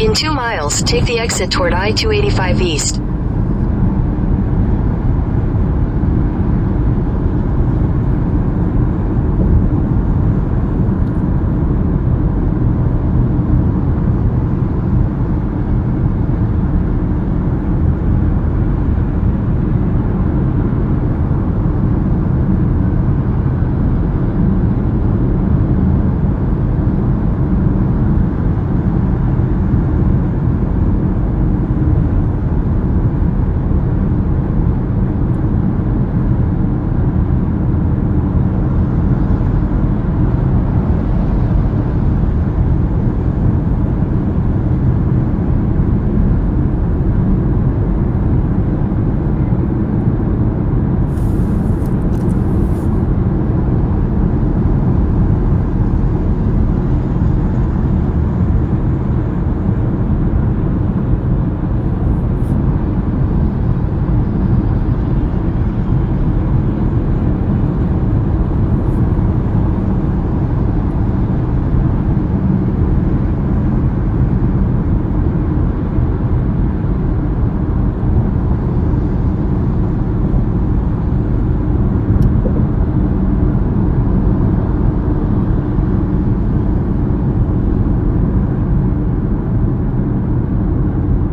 In 2 miles, take the exit toward I-285 East.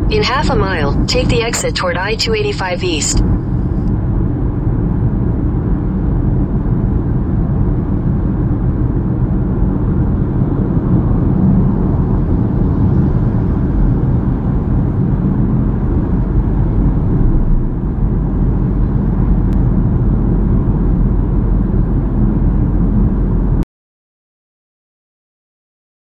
In half a mile, take the exit toward I-285 East.